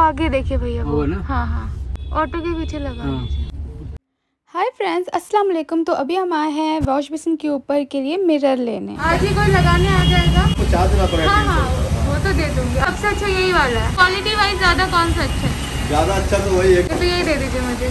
आगे देखिए भैया वो वो ना? हाँ हाँ। ऑटो के पीछे लगा हाँ। हाय फ्रेंड्स अस्सलाम वालेकुम तो अभी हम आए हैं वॉश बेसिन के ऊपर के लिए मिरर लेने। आज ही कोई लगाने आ जाएगा? पड़ेगा हाँ हाँ वो तो दे दूँगी। सबसे अच्छा यही वाला है। क्वालिटी वाइज ज़्यादा कौन सा अच्छा है? ज़्यादा अच्छा तो वही है। तो यही दे दीजिए मुझे।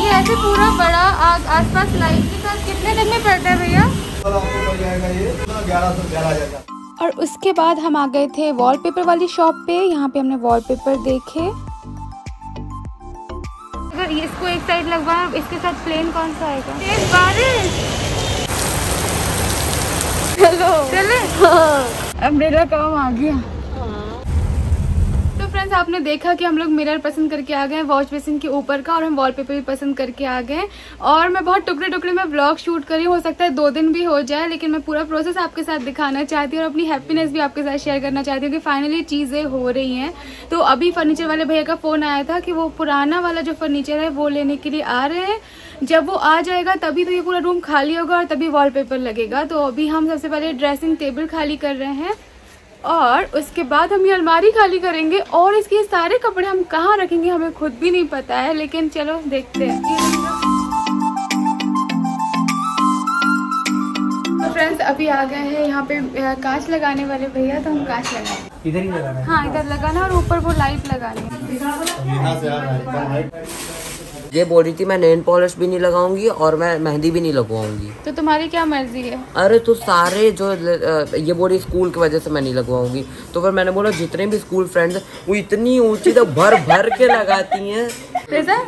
ये ऐसे पूरा बड़ा आग आसपास लाइट के साथ कितने दिन में पड़ता है भैया? आपको पड़ जाएगा ये ग्यारह सौ ग्यारह हज़ार और उसके बाद हम आ गए थे वॉलपेपर वाली शॉप पे। यहाँ पे हमने वॉलपेपर देखे। अगर इसको एक साइड लगवा इसके साथ प्लेन कौन सा आएगा? हेलो बारिश। चलो चले। अब मेरा काम आ गया। फ्रेंड्स आपने देखा कि हम लोग मिरर पसंद करके आ गए वॉश बेसिन के ऊपर का, और हम वॉलपेपर भी पसंद करके आ गए। और मैं बहुत टुकड़े टुकड़े में ब्लॉग शूट करी हो सकता है दो दिन भी हो जाए, लेकिन मैं पूरा प्रोसेस आपके साथ दिखाना चाहती हूँ और अपनी हैप्पीनेस भी आपके साथ शेयर करना चाहती हूँ कि फाइनली चीज़ें हो रही हैं। तो अभी फर्नीचर वाले भैया का फ़ोन आया था कि वो पुराना वाला जो फर्नीचर है, वो लेने के लिए आ रहे हैं। जब वो आ जाएगा, तभी तो ये पूरा रूम खाली होगा और तभी वॉलपेपर लगेगा। तो अभी हम सबसे पहले ड्रेसिंग टेबल खाली कर रहे हैं। और उसके बाद हम ये अलमारी खाली करेंगे और इसके सारे कपड़े हम कहाँ रखेंगे हमें खुद भी नहीं पता है लेकिन चलो देखते हैं। तो फ्रेंड्स अभी आ गए हैं यहाँ पे कांच लगाने वाले भैया तो हम कांच लगाए। इधर ही लगाना है। हाँ इधर लगाना और ऊपर वो लाइट लगानी ये बोल रही थी मैं नेल पॉलिश भी नहीं लगाऊँगी और मैं मेहंदी भी नहीं लगवाऊँगी. तो तुम्हारी क्या मर्ज़ी है? अरे तो सारे जो ये बोली स्कूल की वजह से मैं नहीं लगवाऊँगी। तो फिर मैंने बोला जितने भी स्कूल फ्रेंड्स हैं वो इतनी ऊँची तो भर भर के लगाती है।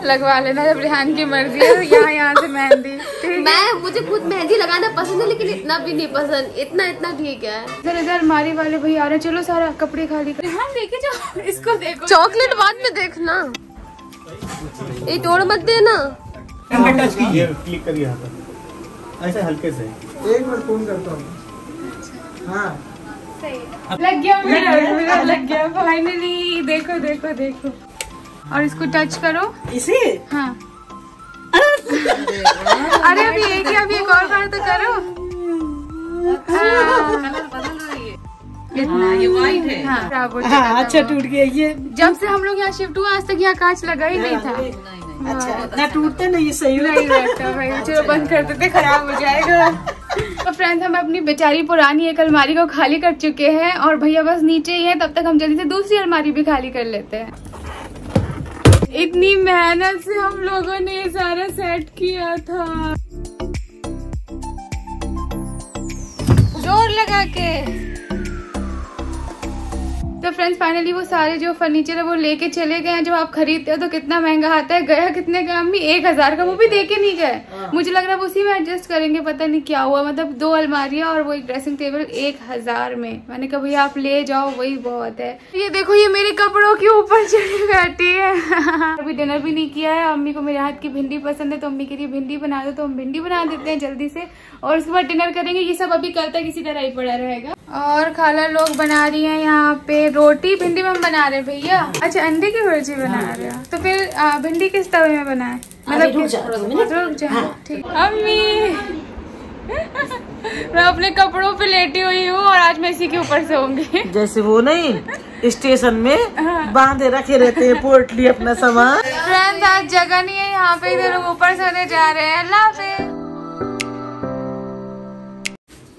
लगवा लेना जब रिहान की मर्ज़ी है तो यहाँ यहाँ से मेहंदी मैं मुझे खुद मेहंदी लगाना पसंद है लेकिन इतना भी नहीं पसंद। इतना इतना ठीक है इधर इधर अलमारी वाले भैया आ रहे चलो सारा कपड़े खाली कर। हाँ देखे जो इसको देखो। चॉकलेट बाद में देखना। ये तोड़ मत देना। टच कीजिए। क्लिक करिए यहाँ पर। ऐसे हल्के से। एक मिनट फ़ोन करता हूँ। हाँ। लग गया मिरर मिरर लग गया। फाइनली देखो देखो देखो। और इसको टच करो। इसे? हाँ। अरे अभी एक ही अभी एक और बार तो करो। कितना ये वाइट है। हाँ खराब हो। हाँ अच्छा टूट गया ये जब से हम लोग यहाँ शिफ्ट हुआ आज तक यहाँ कांच लगा ही नहीं था। अच्छा ना टूटते ना ये सही नहीं रहता भाई चलो बंद कर देते खराब हो जाएगा। तो फ्रेंड्स हम अपनी बेचारी पुरानी एक अलमारी को खाली कर चुके हैं और भैया बस नीचे ही है तब तक हम जल्दी से दूसरी अलमारी भी खाली कर लेते हैं। इतनी मेहनत से हम लोगों ने ये सारा सेट किया था। ज़ोर लगा के। तो फ्रेंड्स फाइनली वो सारे जो फर्नीचर है वो लेके चले गए हैं। जब आप खरीदते हो तो कितना महँगा आता है। गया कितने का अम्मी? एक हज़ार का। वो भी दे के नहीं गए। मुझे लग रहा है उसी में एडजस्ट करेंगे। पता नहीं क्या हुआ। मतलब दो अलमारियाँ और वो एक ड्रेसिंग टेबल एक हज़ार में। मैंने कहा भैया आप ले जाओ। वही बहुत है। ये देखो ये मेरे कपड़ों के ऊपर चढ़ी बैठी है। अभी डिनर भी नहीं किया है। अम्मी को मेरे हाथ की भिंडी पसंद है तो अम्मी के लिए भिंडी बना दो तो हम भिंडी बना देते हैं जल्दी से। और उसके बाद डिनर करेंगे। ये सब अभी कल तक इसी तरह ही पड़ा रहेगा। और खाला लोग बना रही हैं यहाँ पे। रोटी भिंडी में बना रहे हैं भैया। अच्छा अंडे की भुर्जी बना रहे हो। तो फिर भिंडी किस तवे में बनाए? मतलब रुक मिनट। रुक जा ठीक। अम्मी! मैं अपने कपड़ों पे लेटी हुई हूँ और आज मैं इसी के ऊपर सोऊँगी। जैसे वो नहीं स्टेशन में बांधे रखे रहते हैं पोर्टली अपना सामान। फ्रेंड्स आज जगह नहीं है यहाँ पे इधर ऊपर सोने जा रहे हैं। अल्लाह हाफिज।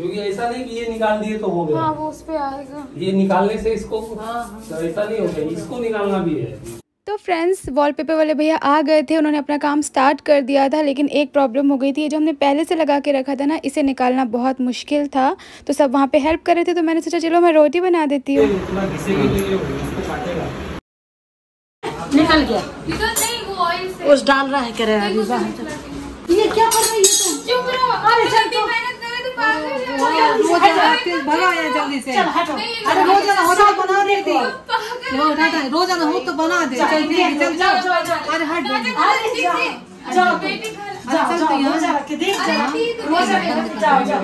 क्योंकि ऐसा नहीं कि ये निकाल दिए तो हो गया। हाँ वो उस पे आएगा। ये निकालने से इसको तो ऐसा नहीं हो गया इसको निकालना भी है। तो फ्रेंड्स वॉलपेपर वाले भैया आ गए थे उन्होंने अपना काम स्टार्ट कर दिया था लेकिन एक प्रॉब्लम हो गई थी जो हमने पहले से लगा के रखा था ना इसे निकालना बहुत मुश्किल था। तो सब वहाँ पे हेल्प कर रहे थे तो मैंने सोचा चलो मैं रोटी बना देती हूँ। इतना घिसेगी ये इसको काटेगा। निकल गया। उस डाल रहा है करे अभी ये क्या कर रही है तुम? अरे चल रोज़ाना तेज जल्दी से। अरे रोज़ाना होता बना रही थी रोज़ाना हो तो बना दे। चल जाओ अरे हट अरे जाओ जाओ जाओ जाओ रोजा रख के देख जाओ रोजा जाओ जाओ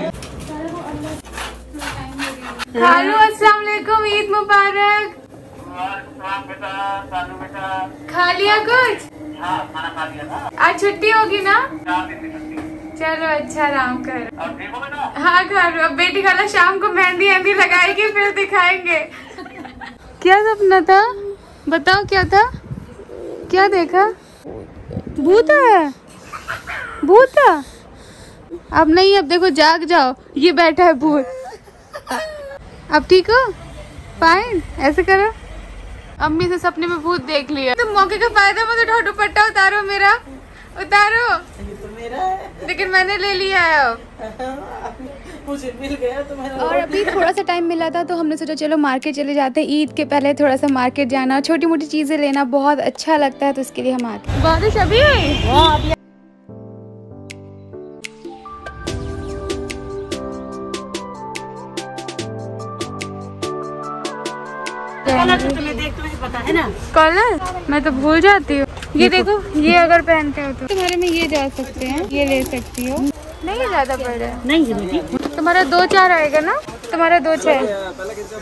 हेलो अस्सलाम वालेकुम ईद मुबारक। खा लिया कुछ? हाँ, खा लिया आज छुट्टी होगी ना? चलो अच्छा आराम कर। हाँ घर अब बेटी खाला शाम को मेहंदी मेहंदी लगाएगी फिर दिखाएँगे? क्या सपना था? बताओ क्या था? क्या देखा? भूत है? भूत अब नहीं अब देखो जाग जाओ। ये बैठा है भूत। अब ठीक हो? फाइन ऐसे करो। अम्मी से सपने में भूत देख लिया। तुम मौके का फ़ायदा मत उठाओ दुपट्टा उतारो मेरा। उतारो। ये तो मेरा है। लेकिन मैंने ले लिया है मुझे मिल गया तो मैंने और अभी थोड़ा सा टाइम मिला था तो हमने सोचा चलो मार्केट चले जाते हैं। ईद के पहले थोड़ा सा मार्केट जाना छोटी मोटी चीज़ें लेना बहुत अच्छा लगता है तो इसके लिए हम आते हैं। बारिश अभी हुई? कलर तो तुम्हें देख तुम्हें पता है ना? कलर मैं तो भूल जाती हूँ। ये देखो। ये अगर पहनते हो तो। तुम्हारे में ये जा सकते हैं ये ले सकती हो। नहीं ज़्यादा पड़ रहा है नहीं तुम्हारा दो चार आएगा ना? तुम्हारा दो छह।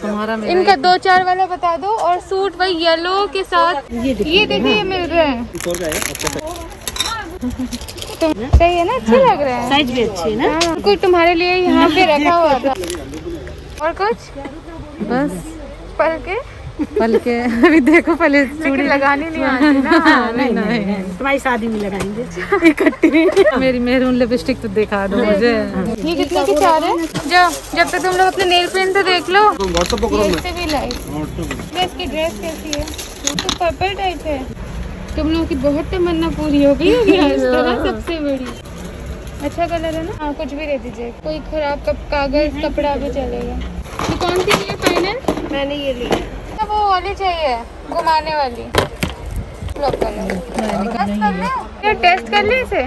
तुम्हारा इनका दो चार वाला बता दो और सूट वही येलो के साथ। ये देखिए ये मिल रहे हैं। तुम सही है ना? अच्छे लग रहे हैं। साइज़ भी अच्छी है ना? हाँ, कुछ तुम्हारे लिए यहाँ पे रखा हुआ था। और कुछ? बस। पल के? पल के अभी देखो पहले लेकिन लगानी नहीं आती ना। नहीं नहीं तुम्हारी शादी में लगाएँगे। इकट्ठी। मेरी मेहरून लिपस्टिक तो दिखा दो मुझे। ये कितने की चार है। जाओ जब तक तुम लोग अपने नेल पेंट तो देख लो। इससे भी लाइट इसकी ड्रेस कैसी है? तो पर्पल टाइप है। तुम लोगों की बहुत तमन्ना पूरी हो गई होगी। तो सबसे बड़ी। अच्छा कलर है ना? हाँ कुछ भी दे दीजिए। कोई खराब कागज़ कपड़ा भी चलेगा। ये कौन सी ली है फाइनल मैंने ये लिया वाली चाहिए घुमाने वाली। टेस्ट कर ले। ये टेस्ट कर ले इसे।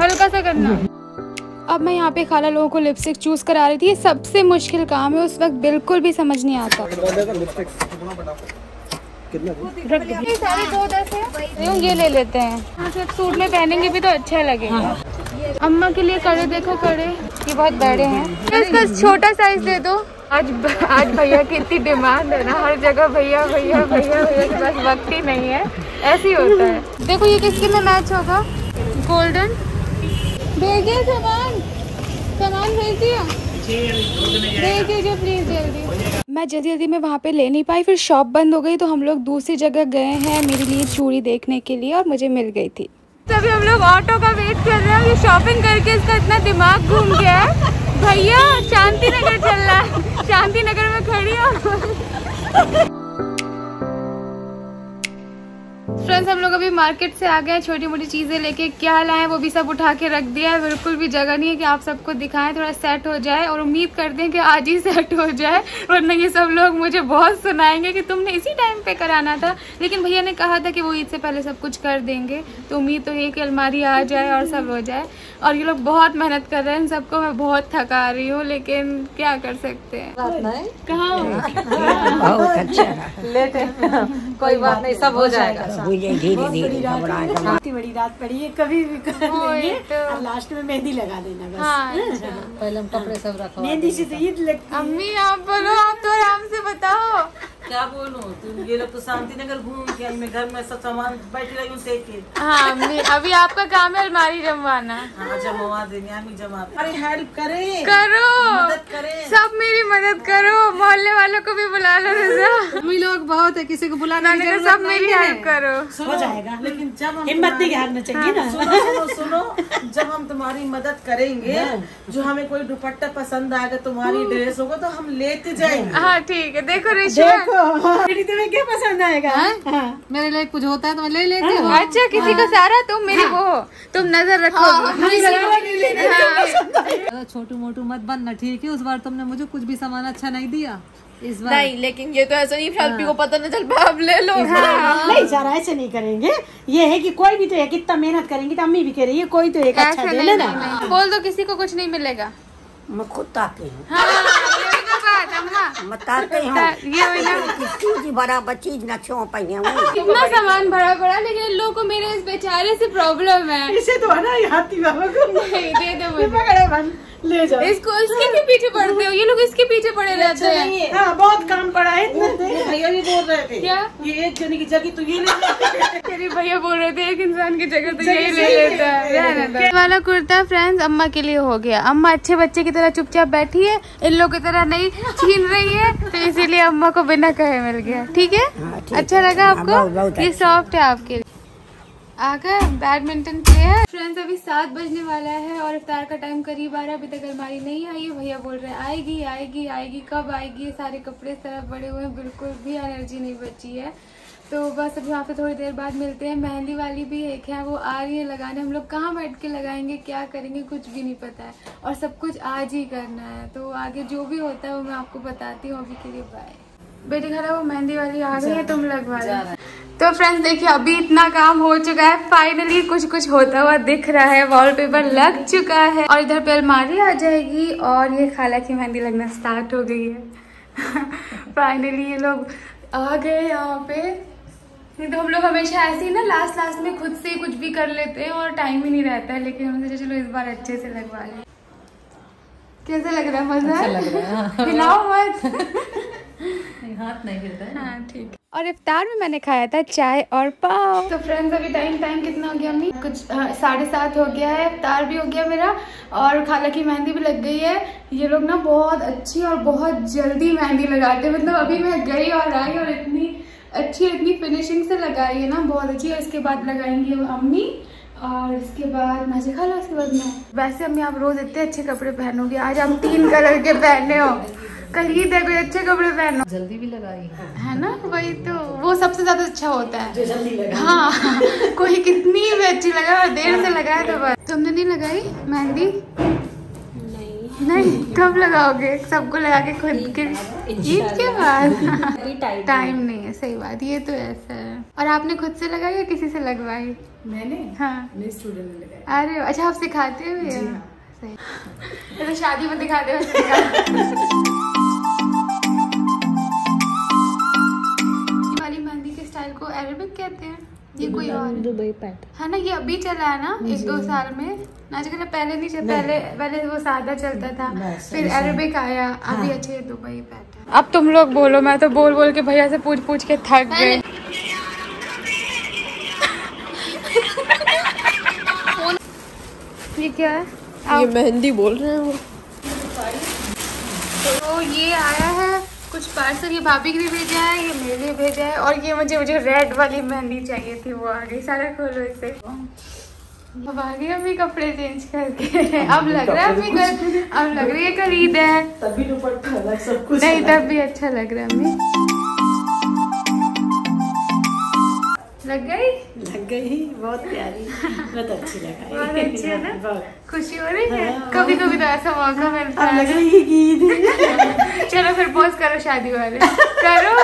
हल्का सा करना। अब मैं यहाँ पे खाला लोगों को लिपस्टिक चूज़ करा रही थी। ये सबसे मुश्किल काम है उस वक्त बिल्कुल भी समझ नहीं आता। ये दो दस है। ये ले लेते हैं। हाँ, सूट में पहनेंगे भी तो अच्छा लगेगा अम्मा के लिए कड़े देखो कड़े। ये बहुत बड़े हैं। इसका छोटा साइज़ दे दो। आज आज भैया की इतनी डिमांड है ना हर जगह भैया भैया भैया भैया के पास वक्त ही नहीं है। ऐसे ही होता है। देखो ये किसके में मैच होगा? गोल्डन भेज दिया सामान। सामान भेज दिया। भेज प्लीज़ जल्दी। मैं जल्दी जल्दी में वहाँ पे ले नहीं पाई फिर शॉप बंद हो गई तो हम लोग दूसरी जगह गए हैं मेरे लिए चूड़ी देखने के लिए और मुझे मिल गई थी। तभी हम लोग ऑटो का वेट कर रहे हैं ये शॉपिंग करके इसका इतना दिमाग घूम गया है। भैया शांति नगर चल रहा है। शांति नगर में खड़ी हो। फ्रेंड्स हम लोग अभी मार्केट से आ गए हैं छोटी मोटी चीज़ें लेके क्या लाए वो भी सब उठा के रख दिया है। बिल्कुल भी जगह नहीं है कि आप सबको दिखाएँ थोड़ा सेट हो जाए और उम्मीद करते हैं कि आज ही सेट हो जाए। वरना ये सब लोग मुझे बहुत सुनाएँगे कि तुमने इसी टाइम पे कराना था। लेकिन भैया ने कहा था कि वो ईद से पहले सब कुछ कर देंगे। तो उम्मीद तो है कि अलमारी आ जाए और सब हो जाए। और ये लोग बहुत मेहनत कर रहे हैं इन सबको मैं बहुत थका रही हूँ लेकिन क्या कर सकते हैं? कहाँ? लेट है। कोई बात नहीं सब हो जाएगा। धीरे धीरे इतनी बड़ी रात पड़ी है। कभी भी कर लेंगे। तो। और लास्ट में मेहंदी लगा देना बस। हाँ अच्छा। पहले हम कपड़े सब रखो मेहंदी से तो ईद लगती अम्मी आप बोलो आप तो आराम से बताओ। क्या बोलूँ? तुम ये लोग तो शांति नगर घूम के आई मैं घर में सब सामान बैठी रही हूँ देख के। हाँ अभी आपका काम है अलमारी जमवाना। हाँ जमा देंगे हम जमा अरे हेल्प करे। करो। मदद करे। सब मेरी मदद करो मोहल्ले वालों को भी बुला लो रजा। हम लोग बहुत है किसी को बुलाना ज़रूरत सब मेरी हेल्प करो। हो जाएगा लेकिन जब हम हिम्मत नहीं हारना चाहिए ना। सुनो सुनो सुनो जब हम तुम्हारी मदद करेंगे जो हमें कोई दुपट्टा पसंद आएगा तुम्हारी ड्रेस होगा तो हम लेते जाएँगे। हाँ ठीक है देखो रिश्वत। मेरी तुम्हें क्या पसंद आएगा? हाँ। मेरे लिए कुछ होता है तो मैं ले लेती हूँ। अच्छा किसी को सारा तुम मेरी वो तुम नज़र रखो। हाँ। छोटू मोटू मत बनना ठीक है? उस बार तुमने मुझे कुछ भी सामान अच्छा नहीं दिया। इस बार नहीं लेकिन ये तो ऐसा नहीं शल्पी को पता न चल अब ले लो। नहीं सारा ऐसे नहीं करेंगे। ये है कि कोई भी तो है कितना मेहनत करेंगे तो अम्मी भी कह रही है कोई तो एक अच्छा दे नहीं, ना नहीं, नहीं। बोल दो किसी को कुछ नहीं मिलेगा। मैं खुद आती हूँ। बताते हैं। बता- ये हुई ना किसी की बराबर चीज़ न छो पाई हुई सामान भरा पड़ा लेकिन लोगों को मेरे इस बेचारे से प्रॉब्लम है। इसे तो ना हाथी बाबा को। नहीं दे दो मुझे। पकड़े बन ले जाओ। इसको इसके भी पीछे पड़ते हो? ये लोग इसके पीछे पड़े रहते हैं। हाँ। बहुत काम पड़ा है इतने। भैया भी बोल रहे थे। क्या? ये एक जने की जगह तो ये ले भैया बोल रहे थे एक इंसान की जगह तो यही ले लेता है। ये वाला कुर्ता फ्रेंड्स अम्मा के लिए हो गया। अम्मा अच्छे बच्चे की तरह चुपचाप बैठी है इन लोग की तरह नहीं छीन रही है तो इसीलिए अम्मा को बिना कहे मिल गया। ठीक है? अच्छा लगा हाँ, बहुत- बहुत आपको ये अच्छा। सॉफ्ट है आपके लिए। आ गए बैडमिंटन प्लेयर फ्रेंड्स अभी सात बजने वाला है और इफ्तार का टाइम करीब आ रहा है। अभी तक अलमारी नहीं आई है। भैया बोल रहे हैं आएगी आएगी आएगी। कब आएगी? सारे कपड़े तरफ़ पड़े हुए हैं। बिल्कुल भी एनर्जी नहीं बची है। तो बस अभी आपसे थोड़ी देर बाद मिलते हैं। मेहंदी वाली भी एक है वो आ रही है लगाने। हम लोग कहाँ बैठ के लगाएँगे क्या करेंगे कुछ भी नहीं पता है। और सब कुछ आज ही करना है। तो आगे जो भी होता है वो मैं आपको बताती हूँ अभी के लिए। बाय बेटी खरा वो मेहंदी वाली आ गई है तुम लगवा तो फ्रेंड्स देखिए अभी इतना काम हो चुका है। फाइनली कुछ कुछ होता हुआ दिख रहा है। वॉलपेपर लग चुका है। और इधर पे अलमारी आ जाएगी। और ये खाला की मेहंदी लगना स्टार्ट हो गई है। फाइनली ये लोग आ गए यहाँ पे। नहीं तो हम लोग हमेशा ऐसे ही ना लास्ट लास्ट में खुद से ही कुछ भी कर लेते हैं और टाइम ही नहीं रहता है लेकिन हमने सोचा चलो इस बार अच्छे से लगवा लें। कैसे लग रहा है? मज़ा अच्छा लग रहा है हिलाओ मत। हाथ नहीं गिरता है हाँ ठीक। और इफ्तार में मैंने खाया था चाय और पाव। तो फ्रेंड्स अभी टाइम टाइम कितना हो गया अम्मी? कुछ हाँ, साढ़े सात हो गया है इफ्तार भी हो गया मेरा और खाला की मेहंदी भी लग गई है। ये लोग ना बहुत अच्छी और बहुत जल्दी मेहंदी लगाते हैं। मतलब अभी मैं गई और आई और इतनी अच्छी इतनी फिनिशिंग से लगाई है ना बहुत अच्छी है। इसके बाद लगाएँगी अम्मी और इसके बाद नाचे खा लो उसके बाद मैं। वैसे अम्मी आप रोज इतने अच्छे कपड़े पहनोगे। आज हम तीन कलर के पहने हो। कल है कोई अच्छे कपड़े पहनो। जल्दी भी लगाई। है ना? वही तो। वो सबसे ज़्यादा अच्छा होता है। हाँ। कोई कितनी भी अच्छी लगा और देर से लगाया तो बस। तुमने नहीं लगाई मेहंदी? नहीं कब लगाओगे? सबको लगा के खुद के ईद के बाद। टाइम नहीं है सही बात ये तो ऐसा है। और आपने खुद से लगाई या किसी से लगवाई? मैंने? हाँ। स्टूडेंट ने लगाया अरे अच्छा आप सिखाते हो या सही। तो शादी में दिखाते हो वाली मेहंदी के स्टाइल को अरेबिक कहते हैं। ये कोई और दुबई पैट। है ना ये अभी चला है ना एक दो साल में। आजकल पहले नहीं चला पहले पहले वो सादा चलता था फिर अरेबिक आया अभी अच्छे दुबई पैटर्न अब तुम लोग बोलो मैं तो बोल बोल के भैया से पूछ पूछ के थक गए ये क्या है? ये मेहंदी बोल रहे हैं वो। तो ये आया है कुछ पार्सल ये भाभी के लिए भेजा है ये मेरे लिए भेजा है और ये मुझे मुझे रेड वाली मेहंदी चाहिए थी वो आ गई। सारा खोलो इसे। अब आ गई अभी कपड़े चेंज करके। अब लग रहा है अभी कल अब लग रही है कल ईद है। तभी दुपट्टा सब कुछ नहीं तब भी अच्छा लग रहा है अम्मी। लग गई? लग गई बहुत प्यारी। बहुत अच्छी लगाई बहुत अच्छी है ना? खुशी हो रही है? कभी कभी तो ऐसा मौका मिलता है रही है कि ईद है। चलो फिर पोस्ट करो शादी वाले। करो।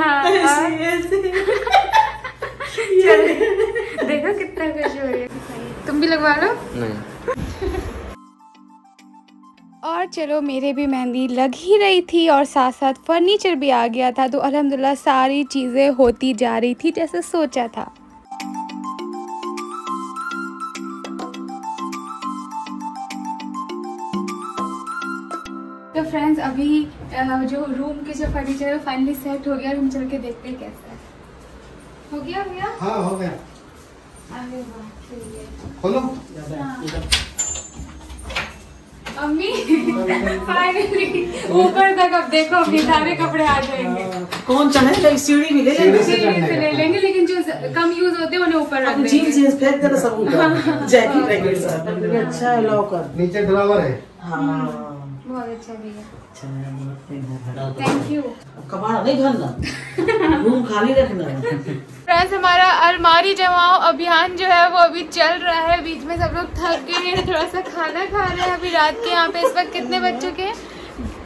हाँ हाँ। ऐसे ऐसे चलो। देखो कितना खुश हो रही है। तुम भी लगवा लो। नहीं। और चलो मेरे भी मेहंदी लग ही रही थी और साथ साथ फर्नीचर भी आ गया था तो अल्हम्दुलिल्लाह सारी चीज़ें होती जा रही थी जैसे सोचा था। तो फ्रेंड्स अभी जो रूम के जो फर्नीचर है फाइनली सेट हो गया रूम चल के देखते हैं कैसा है। हो गया भैया हाँ हो गया। अरे वाह सही है। खोलो। अम्मी फाइनली ऊपर तक अब देखो अभी सारे कपड़े आ जाएँगे। कौन चढ़ेगा इस सीढ़ी भी ले लेंगे। सीढ़ी से ले लेंगे लेकिन जो कम यूज़ होते हैं उन्हें ऊपर रख जीन देंगे। जीन्स फेंक देना सब ऊपर। जैकेट वैकेट सब। अच्छा है लॉकर नीचे ड्रावर है। हाँ। बहुत अच्छा भैया अच्छा है। थैंक यू कबाड़ नहीं भरना रूम खाली रखना फ्रेंड्स हमारा अलमारी जमाओ अभियान जो है वो अभी चल रहा है। बीच में सब लोग थक गए हैं थोड़ा सा खाना खा रहे हैं अभी रात के। यहाँ पे इस वक्त कितने बज चुके हैं?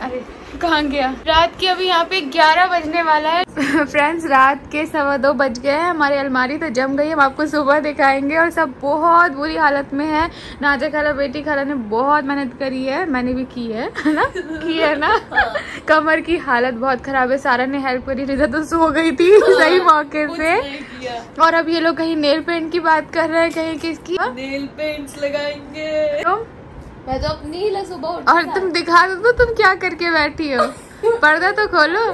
अरे कहाँ गया? रात के अभी यहाँ पे 11 बजने वाला है। फ्रेंड्स रात के सवा दो बज गए हैं। हमारी अलमारी तो जम गई हम आपको सुबह दिखाएँगे और सब बहुत बुरी हालत में है। नाजा खाला बेटी खाला ने बहुत मेहनत करी है। मैंने भी की है ना? की है ना? कमर की हालत बहुत खराब है। सारा ने हेल्प करी रिजा तो सो गई थी सही मौके से। और अब ये लोग कहीं नेल पेंट की बात कर रहे हैं कहीं किसकी? नेल पेंट्स लगाएँगे। मैं तो अपनी ही सुबह उठ और तुम दिखा दो तो तुम क्या करके बैठी हो? पर्दा तो खोलो।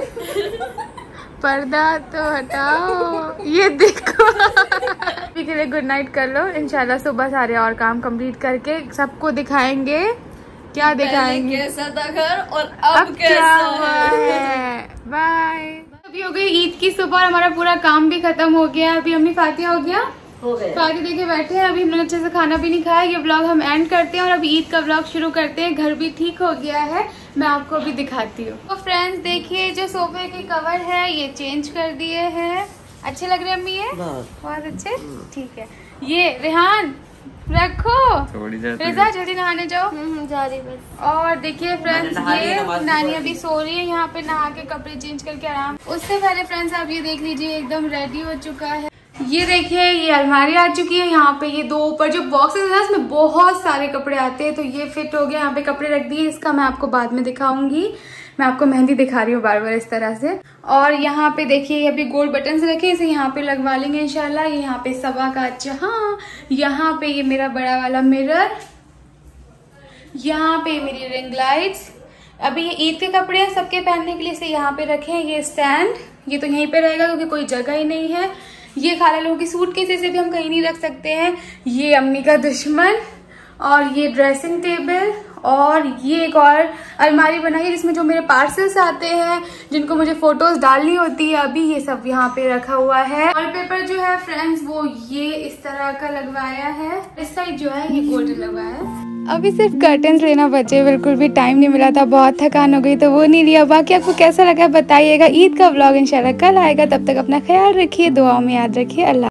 पर्दा तो हटाओ। ये देखो। अभी के लिए गुड नाइट कर लो। इनशाला सुबह सारे और काम कंप्लीट करके सबको दिखाएँगे। क्या दिखाएँगे? कैसा था घर और अब अब क्या हुआ है? बाय अभी हो गई ईद की सुबह और हमारा पूरा काम भी खत्म हो गया। अभी अम्मी फातिहा हो गया। हो गए। तो देखे बैठे हैं अभी हम लोग अच्छे से खाना भी नहीं खाया ये ब्लॉग हम एंड करते हैं और अभी ईद का ब्लॉग शुरू करते हैं घर भी ठीक हो गया है मैं आपको अभी दिखाती हूँ। तो फ्रेंड्स देखिए जो सोफे के कवर है ये चेंज कर दिए हैं। अच्छे लग रहे हैं अम्मी ये? बहुत अच्छे? ठीक है। ये रेहान रखो। रिजा जल्दी नहाने जाओ। जा रही बस। और देखिए फ्रेंड्स ये नानी अभी सो रही है यहाँ पे नहा के कपड़े चेंज करके आराम। उससे पहले फ्रेंड्स आप ये देख लीजिए एकदम रेडी हो चुका है। ये देखिए, ये अलमारी आ चुकी है, यहाँ पे ये दो ऊपर जो बॉक्सेस है इसमें बहुत सारे कपड़े आते हैं तो ये फिट हो गया, यहाँ पे कपड़े रख दिए, इसका मैं आपको बाद में दिखाऊँगी। मैं आपको मेहंदी दिखा रही हूँ बार बार इस तरह से। और यहाँ पे देखिए अभी गोल्ड बटन से रखे, इसे यहाँ पे लगवा लेंगे इनशाला यहाँ पे सवा का अच्छा हाँ यहाँ पे ये मेरा बड़ा वाला मिरर यहाँ पे मेरी रिंग लाइट्स अभी ये ईद के कपड़े हैं, सबके पहनने के लिए इसे यहाँ पे रखे, ये स्टैंड ये तो यहीं पे रहेगा, क्योंकि कोई जगह ही नहीं है। ये खाला लोगों की सूट केस भी हम कहीं नहीं रख सकते हैं। ये अम्मी का दुश्मन, और ये ड्रेसिंग टेबल और ये एक और अलमारी बनाई है जिसमें जो मेरे पार्सल्स आते हैं, जिनको मुझे फ़ोटोज़ डालनी होती है, अभी ये सब यहाँ पे रखा हुआ है। और पेपर जो है फ्रेंड्स वो ये इस तरह का लगवाया है। इस साइड जो है, ये गोल्डन लगवाया है। अभी सिर्फ़ कर्टन्स लेना बचे, बिल्कुल भी टाइम नहीं मिला था, बहुत थकान हो गई तो वो नहीं लिया। बाकी आपको कैसा लगा बताइएगा। ईद का ब्लॉग इंशाल्लाह कल आएगा, तब तक अपना ख्याल रखिए, दुआओं में याद रखिए, अल्लाह